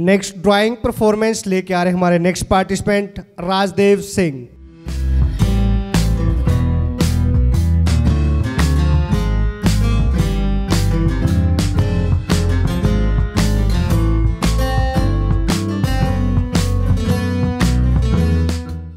Next drawing performance लेके आ रहे हमारे नेक्स्ट पार्टिसिपेंट राजदेव सिंह।